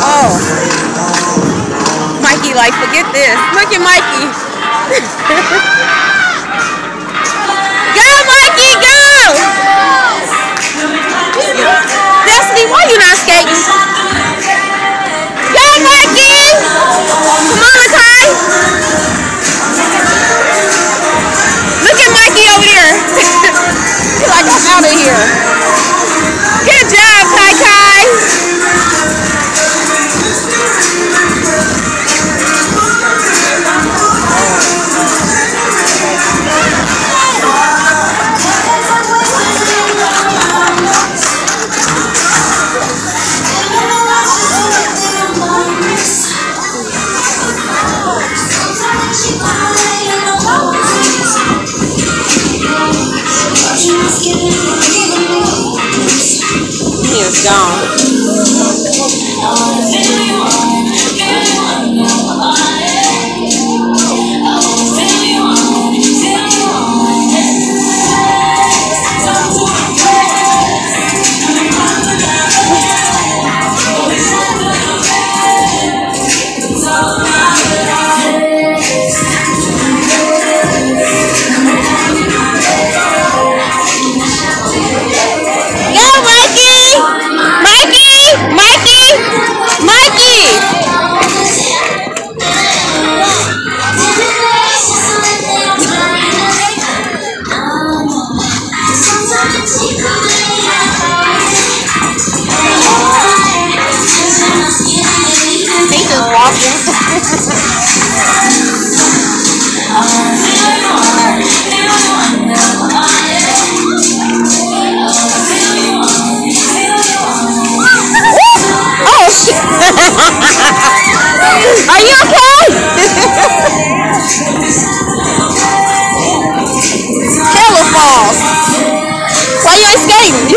Oh. Mikey like, forget this. Look at Mikey. He is gone.